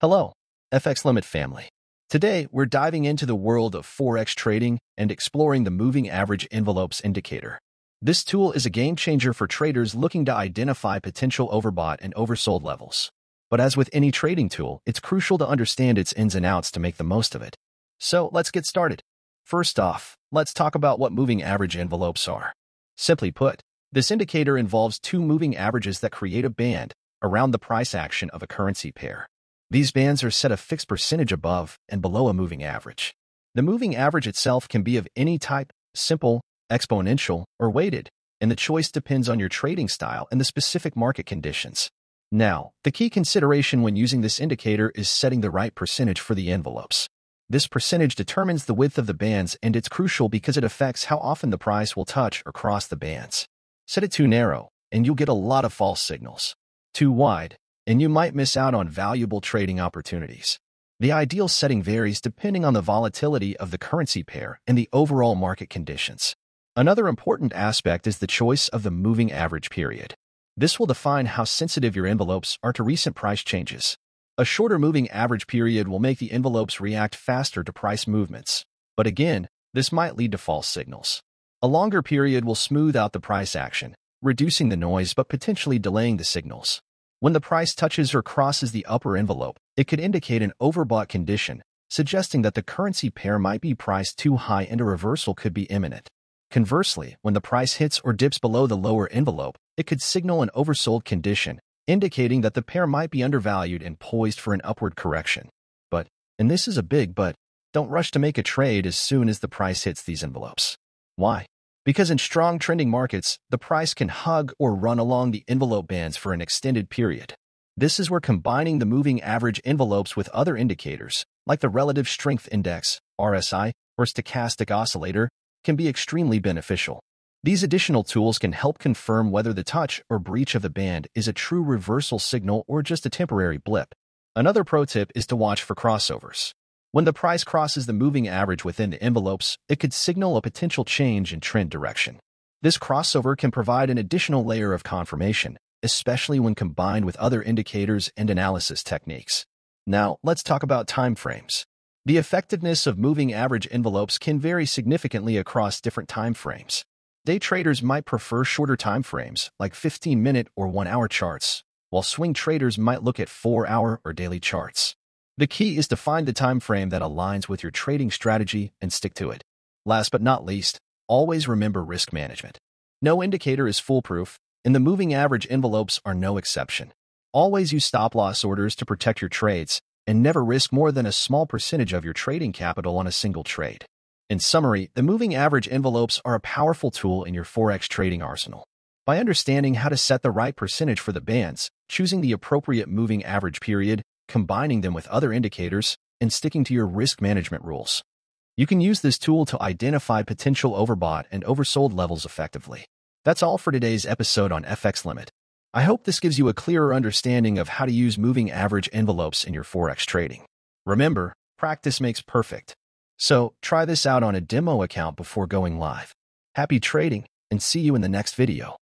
Hello, FX Limit family. Today, we're diving into the world of Forex trading and exploring the Moving Average Envelopes Indicator. This tool is a game changer for traders looking to identify potential overbought and oversold levels. But as with any trading tool, it's crucial to understand its ins and outs to make the most of it. So let's get started. First off, let's talk about what moving average envelopes are. Simply put, this indicator involves two moving averages that create a band around the price action of a currency pair. These bands are set a fixed percentage above and below a moving average. The moving average itself can be of any type, simple, exponential, or weighted, and the choice depends on your trading style and the specific market conditions. Now, the key consideration when using this indicator is setting the right percentage for the envelopes. This percentage determines the width of the bands and it's crucial because it affects how often the price will touch or cross the bands. Set it too narrow, and you'll get a lot of false signals. Too wide, and you might miss out on valuable trading opportunities. The ideal setting varies depending on the volatility of the currency pair and the overall market conditions. Another important aspect is the choice of the moving average period. This will define how sensitive your envelopes are to recent price changes. A shorter moving average period will make the envelopes react faster to price movements. But again, this might lead to false signals. A longer period will smooth out the price action, reducing the noise but potentially delaying the signals. When the price touches or crosses the upper envelope, it could indicate an overbought condition, suggesting that the currency pair might be priced too high and a reversal could be imminent. Conversely, when the price hits or dips below the lower envelope, it could signal an oversold condition, indicating that the pair might be undervalued and poised for an upward correction. But, and this is a big but, don't rush to make a trade as soon as the price hits these envelopes. Why? Because in strong trending markets, the price can hug or run along the envelope bands for an extended period. This is where combining the moving average envelopes with other indicators, like the Relative Strength Index, RSI, or Stochastic Oscillator, can be extremely beneficial. These additional tools can help confirm whether the touch or breach of the band is a true reversal signal or just a temporary blip. Another pro tip is to watch for crossovers. When the price crosses the moving average within the envelopes, it could signal a potential change in trend direction. This crossover can provide an additional layer of confirmation, especially when combined with other indicators and analysis techniques. Now, let's talk about timeframes. The effectiveness of moving average envelopes can vary significantly across different timeframes. Day traders might prefer shorter timeframes, like 15-minute or 1-hour charts, while swing traders might look at 4-hour or daily charts. The key is to find the time frame that aligns with your trading strategy and stick to it. Last but not least, always remember risk management. No indicator is foolproof, and the moving average envelopes are no exception. Always use stop-loss orders to protect your trades, and never risk more than a small percentage of your trading capital on a single trade. In summary, the moving average envelopes are a powerful tool in your Forex trading arsenal. By understanding how to set the right percentage for the bands, choosing the appropriate moving average period, combining them with other indicators, and sticking to your risk management rules. You can use this tool to identify potential overbought and oversold levels effectively. That's all for today's episode on FX Limit. I hope this gives you a clearer understanding of how to use moving average envelopes in your Forex trading. Remember, practice makes perfect. So try this out on a demo account before going live. Happy trading and see you in the next video.